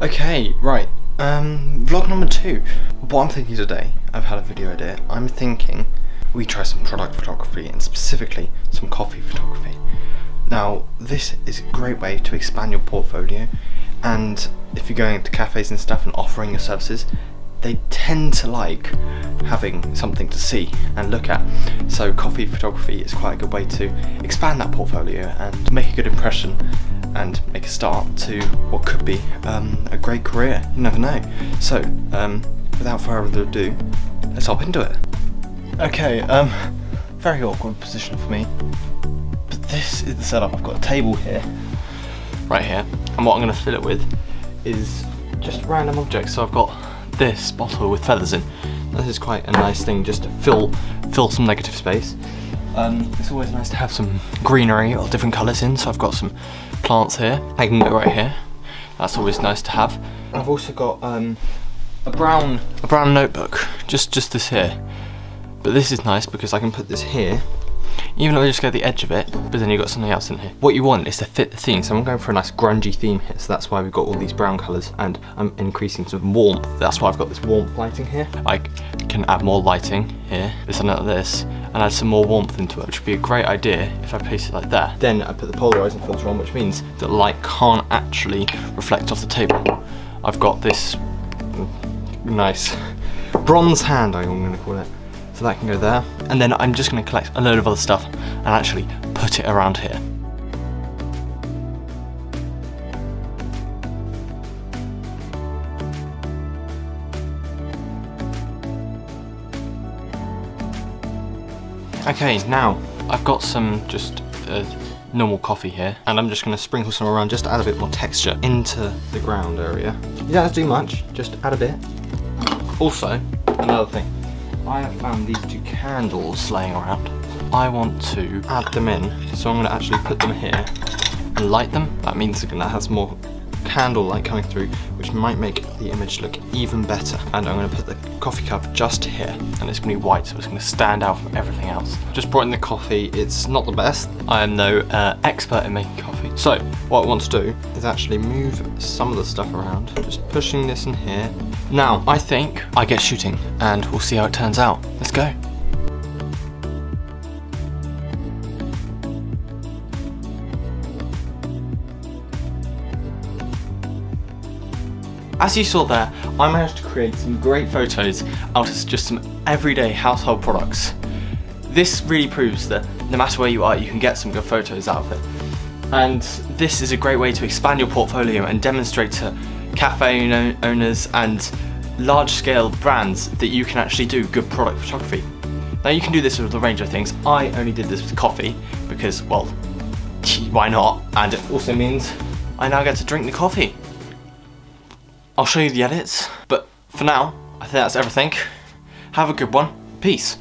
Okay, right. Um, vlog number two. What I'm thinking today, I've had a video idea. I'm thinking we try some product photography and specifically some coffee photography. Now, this is a great way to expand your portfolio and if you're going to cafes and stuff and offering your services, they tend to like having something to see and look at. So coffee photography is quite a good way to expand that portfolio and make a good impression and make a start to what could be um, a great career. You never know. So, um, without further ado, let's hop into it. Okay, um, very awkward position for me. But this is the setup. I've got a table here, right here, and what I'm going to fill it with is just random objects. So I've got this bottle with feathers in. This is quite a nice thing just to fill fill some negative space. Um, it's always nice to have some greenery or different colours in, so I've got some plants here. I can go right here. That's always nice to have. I've also got um, a brown a brown notebook, just just this here. But this is nice because I can put this here even though I just go the edge of it, but then you've got something else in here. What you want is to fit the theme, so I'm going for a nice grungy theme here, so that's why we've got all these brown colours, and I'm increasing some warmth. That's why I've got this warmth lighting here. I can add more lighting here, this and this, and add some more warmth into it, which would be a great idea if I place it like that. Then I put the polarizing filter on, which means that light can't actually reflect off the table. I've got this nice bronze hand, I'm going to call it. So that can go there. And then I'm just going to collect a load of other stuff and actually put it around here. Okay, now I've got some just uh, normal coffee here and I'm just going to sprinkle some around just to add a bit more texture into the ground area. You don't have to do much, just add a bit. Also, another thing, I have found these two candles laying around. I want to add them in, so I'm going to actually put them here and light them. That means that has more candle light coming through, which might make the image look even better. And I'm going to put the coffee cup just here, and it's going to be white, so it's going to stand out from everything else. Just brought in the coffee. It's not the best. I am no uh, expert in making coffee. So what I want to do is actually move some of the stuff around, just pushing this in here, now, I think I get shooting and we'll see how it turns out. Let's go. As you saw there, I managed to create some great photos out of just some everyday household products. This really proves that no matter where you are, you can get some good photos out of it. And this is a great way to expand your portfolio and demonstrate to cafe owners and large scale brands that you can actually do good product photography. Now you can do this with a range of things. I only did this with coffee because, well, why not? And it also means I now get to drink the coffee. I'll show you the edits, but for now, I think that's everything. Have a good one. Peace.